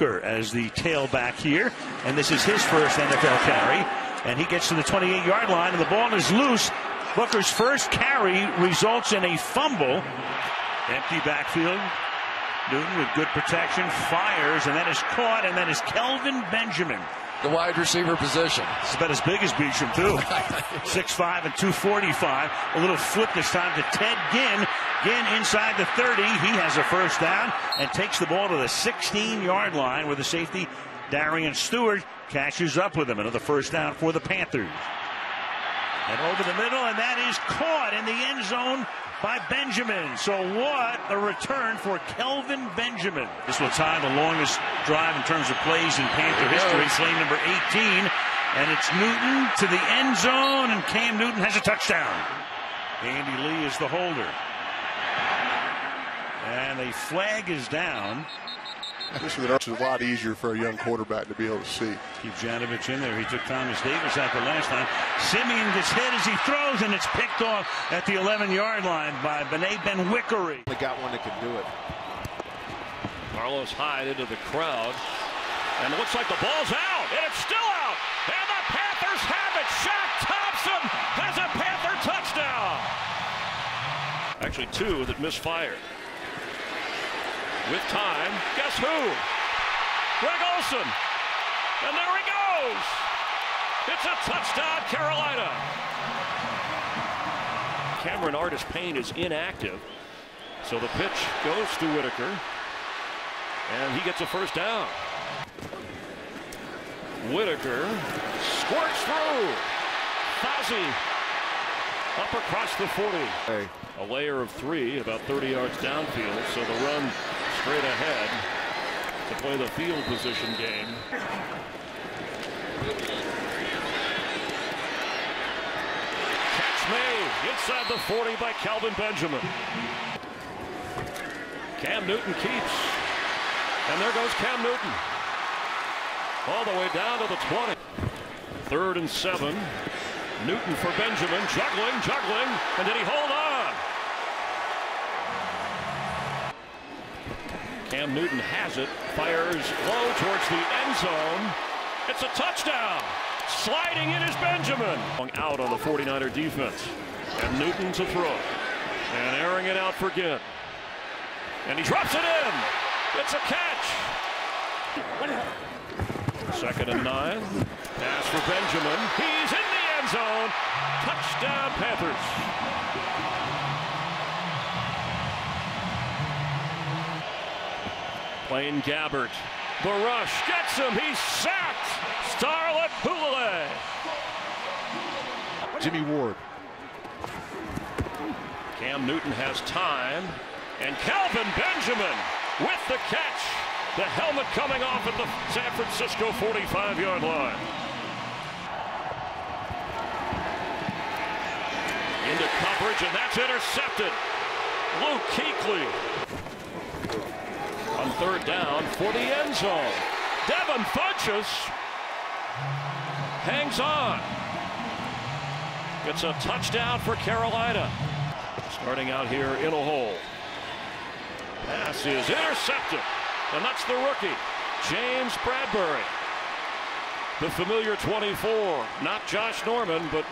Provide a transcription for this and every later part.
Booker as the tailback here, and this is his first NFL carry. And he gets to the 28 yard line, and the ball is loose. Booker's first carry results in a fumble. Empty backfield. Newton with good protection fires, and that is caught, and that is Kelvin Benjamin. The wide receiver position. It's about as big as Beachum, too. 6'5 and 245. A little flip this time to Ted Ginn. Ginn inside the 30. He has a first down and takes the ball to the 16 yard line where the safety, Darian Stewart, catches up with him. Another first down for the Panthers. And over the middle, and that is caught in the end zone by Benjamin. So what a return for Kelvin Benjamin. This will tie the longest drive in terms of plays in Panther history, play number 18. And it's Newton to the end zone, and Cam Newton has a touchdown. Andy Lee is the holder. And the flag is down. This is a lot easier for a young quarterback to be able to see. Keep Janovich in there. He took Thomas Davis out the last time. Siemian gets hit as he throws, and it's picked off at the 11-yard line by Benet Ben Wickery. They got one that can do it. Carlos Hyde into the crowd. And it looks like the ball's out, and it's still out. And the Panthers have it. Shaq Thompson has a Panther touchdown. Actually, two that misfired. With time, guess who? Greg Olsen. And there he goes. It's a touchdown, Carolina. Cameron Artis Payne is inactive. So the pitch goes to Whittaker. And he gets a first down. Whittaker squirts through. Fozzy up across the 40. A layer of three, about 30 yards downfield. So the run straight ahead to play the field position game. Catch made inside the 40 by Kelvin Benjamin. Cam Newton keeps. And there goes Cam Newton. All the way down to the 20. Third and seven. Newton for Benjamin. Juggling, juggling. And did he hold on? Cam Newton has it. Fires low towards the end zone. It's a touchdown. Sliding in is Benjamin. Out on the 49er defense. And Newton to throw. And airing it out for Ginn. And he drops it in. It's a catch. Second and nine. Pass for Benjamin. He's in the end zone. Touchdown Panthers. Blaine Gabbert. The rush gets him. He's sacked. Star Lotulelei. Jimmy Ward. Cam Newton has time. And Kelvin Benjamin with the catch. The helmet coming off at the San Francisco 45-yard line. Into coverage, and that's intercepted. Luke on third down for the end zone. Devin Funchess hangs on. Gets a touchdown for Carolina. Starting out here in a hole. Pass is intercepted. And that's the rookie, James Bradberry. The familiar 24. Not Josh Norman, but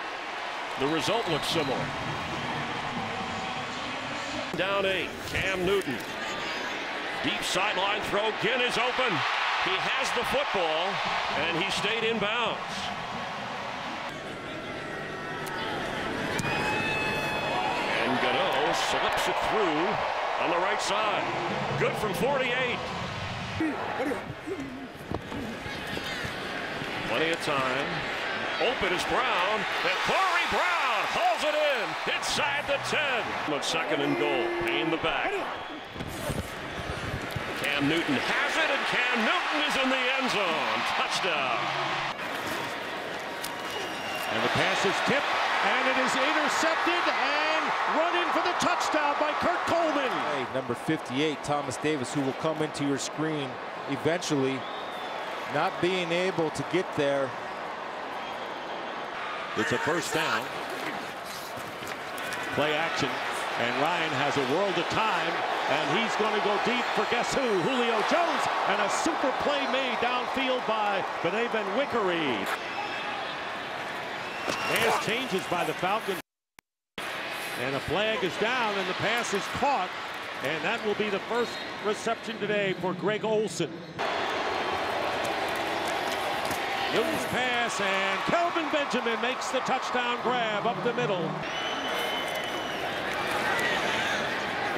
the result looks similar. Down eight, Cam Newton. Deep sideline throw. Ginn is open. He has the football, and he stayed in bounds. And Gano slips it through on the right side. Good from 48. Plenty of time. Open is Brown, and Corey Brown hauls it in inside the 10. Of second and goal. Payne the back. Cam Newton has it, and Cam Newton is in the end zone. Touchdown. And the pass is tipped, and it is intercepted and run in for the touchdown by Kurt Coleman. Hey, number 58, Thomas Davis, who will come into your screen eventually, not being able to get there. It's a first down. Play action, and Ryan has a world of time And he's going to go deep for guess who? Julio Jones. And a super play made downfield by Benet Ben Wickery. Pass changes by the Falcons. And a flag is down and the pass is caught. And that will be the first reception today for Greg Olsen. Newton's pass and Kelvin Benjamin makes the touchdown grab up the middle.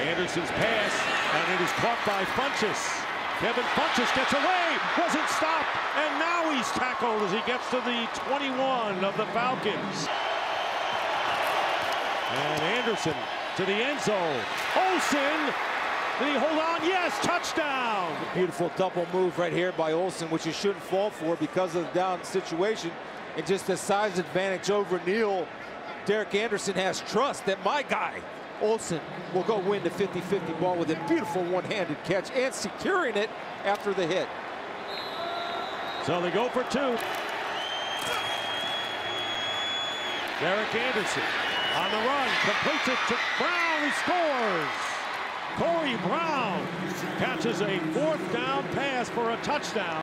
Anderson's pass and it is caught by Funchess. Devin Funchess gets away, wasn't stopped, and now he's tackled as he gets to the 21 of the Falcons. And Anderson to the end zone. Olsen, did he hold on? Yes, touchdown. Beautiful double move right here by Olsen, which you shouldn't fall for because of the down situation. And just the size advantage over Neal. Derek Anderson has trust that my guy, Olsen, will go win the 50-50 ball with a beautiful one-handed catch and securing it after the hit. So they go for two. Derek Anderson on the run, completes it to Brown, who scores. Corey Brown catches a fourth down pass for a touchdown.